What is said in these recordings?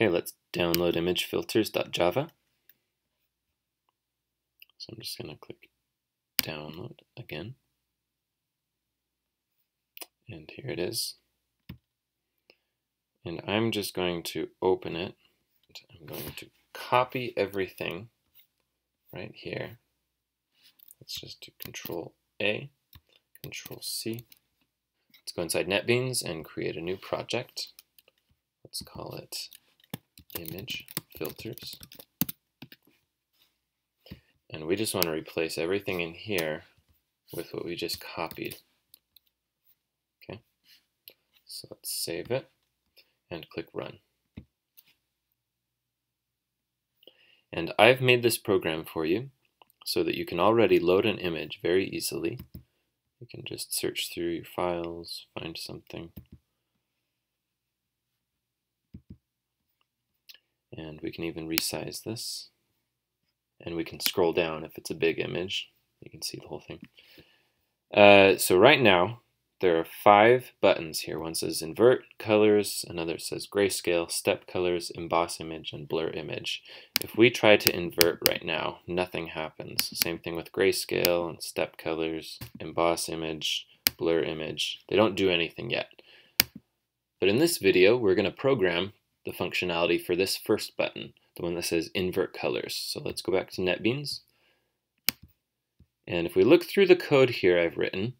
Okay, let's download imagefilters.java. So I'm just going to click download again. And here it is. And I'm just going to open it. I'm going to copy everything right here. Let's just do Control A, Control C. Let's go inside NetBeans and create a new project. Let's call it Image Filters. And we just want to replace everything in here with what we just copied. Okay, so let's save it and click Run. And I've made this program for you so that you can already load an image very easily. You can just search through your files, find something. And we can even resize this. And we can scroll down if it's a big image. You can see the whole thing. Uh, so right now, there are five buttons here. One says invert colors, another says grayscale, step colors, emboss image, and blur image. If we try to invert right now, nothing happens. Same thing with grayscale and step colors, emboss image, blur image. They don't do anything yet. But in this video, we're going to program the functionality for this first button, the one that says invert colors. So let's go back to NetBeans. And if we look through the code here I've written,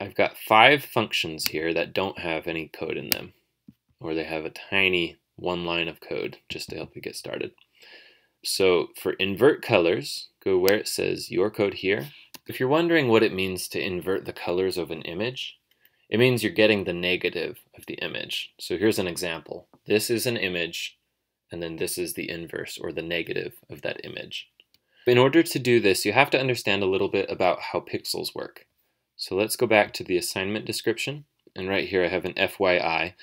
I've got five functions here that don't have any code in them, or they have a tiny one line of code just to help you get started. So for invert colors, go where it says your code here. If you're wondering what it means to invert the colors of an image, it means you're getting the negative of the image. So here's an example. This is an image, and then this is the inverse, or the negative of that image. In order to do this, you have to understand a little bit about how pixels work. So let's go back to the assignment description. And right here I have an FYI.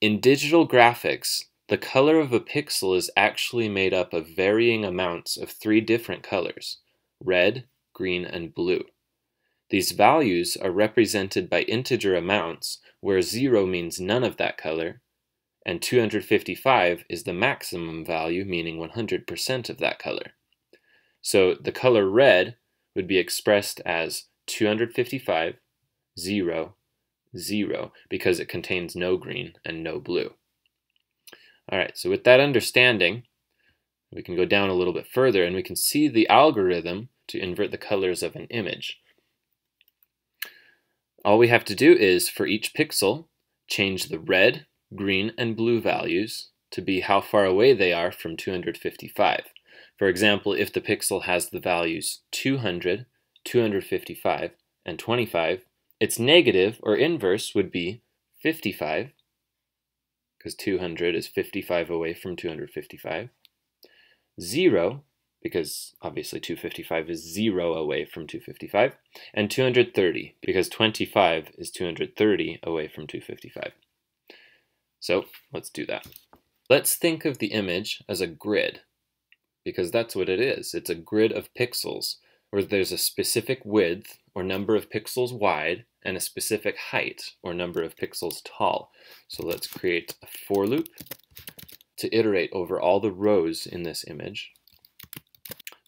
In digital graphics, the color of a pixel is actually made up of varying amounts of three different colors, red, green, and blue. These values are represented by integer amounts, where 0 means none of that color, and 255 is the maximum value, meaning 100% of that color. So the color red would be expressed as 255, 0, 0, because it contains no green and no blue. All right, so with that understanding, we can go down a little bit further and we can see the algorithm to invert the colors of an image. All we have to do is, for each pixel, change the red, green, and blue values to be how far away they are from 255. For example, if the pixel has the values 200, 255, and 25, its negative or inverse would be 55, because 200 is 55 away from 255. 0, because obviously 255 is 0 away from 255. And 230, because 25 is 230 away from 255. So let's do that. Let's think of the image as a grid, because that's what it is. It's a grid of pixels where there's a specific width or number of pixels wide and a specific height or number of pixels tall. So let's create a for loop to iterate over all the rows in this image.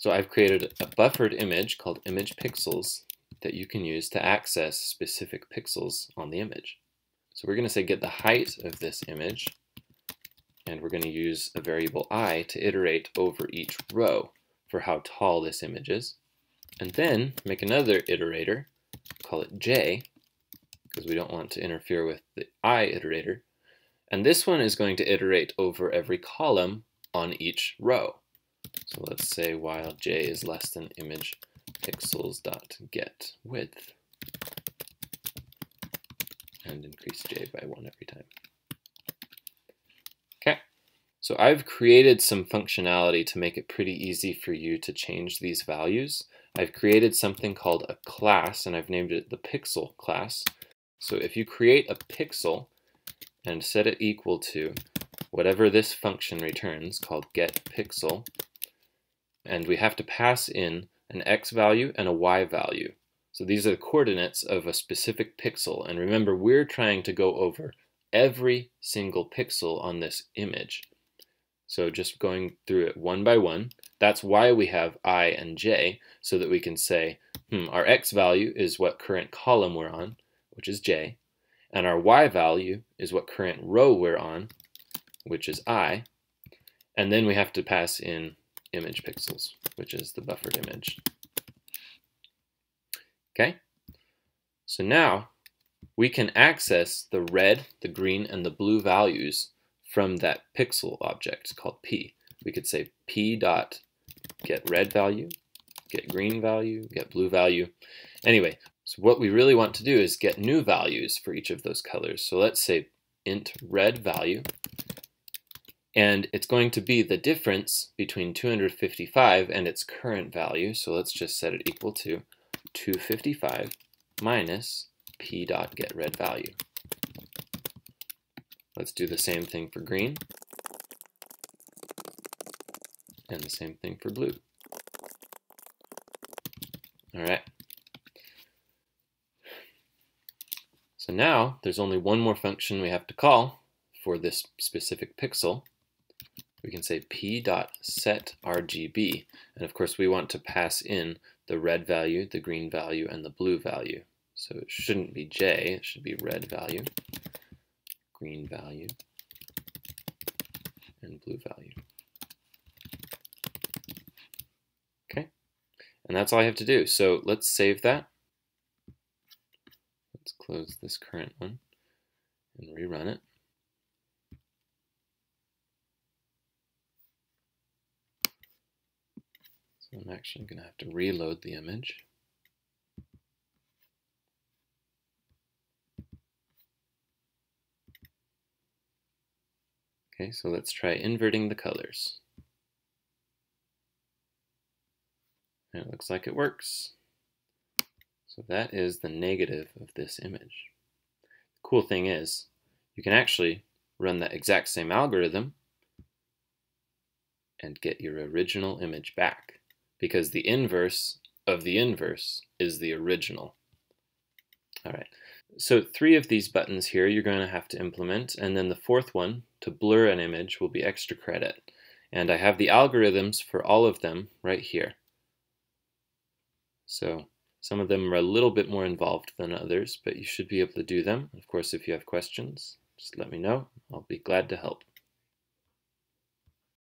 So I've created a buffered image called image pixels that you can use to access specific pixels on the image. So we're going to say get the height of this image and we're going to use a variable i to iterate over each row for how tall this image is. And then make another iterator, call it j, because we don't want to interfere with the i iterator. And this one is going to iterate over every column on each row. So let's say while j is less than image pixels dot get width and increase j by one every time. Okay, so I've created some functionality to make it pretty easy for you to change these values. I've created something called a class, and I've named it the pixel class. So if you create a pixel and set it equal to whatever this function returns, called getPixel, and we have to pass in an x value and a y value. So these are the coordinates of a specific pixel, and remember we're trying to go over every single pixel on this image. So just going through it one by one, that's why we have i and j, so that we can say, hmm, our x value is what current column we're on, which is j, and our y value is what current row we're on, which is i, and then we have to pass in image pixels, which is the buffered image. Okay, so now we can access the red, the green, and the blue values from that pixel object called p. We could say p dot get red value, get green value, get blue value. Anyway, so what we really want to do is get new values for each of those colors. So let's say int red value, and it's going to be the difference between 255 and its current value. So let's just set it equal to 255 minus p dot get red value. Let's do the same thing for green and the same thing for blue. All right. So now there's only one more function we have to call for this specific pixel. We can say p dot set RGB, and of course we want to pass in the red value, the green value, and the blue value. So it shouldn't be J, it should be red value, green value, and blue value. Okay, and that's all I have to do. So let's save that. Let's close this current one and rerun it. I'm actually going to have to reload the image. Okay, so let's try inverting the colors. And it looks like it works. So that is the negative of this image. The cool thing is, you can actually run that exact same algorithm and get your original image back because the inverse of the inverse is the original. All right, so three of these buttons here you're going to have to implement, and then the fourth one, to blur an image, will be extra credit. And I have the algorithms for all of them right here. So some of them are a little bit more involved than others, but you should be able to do them. Of course, if you have questions, just let me know. I'll be glad to help.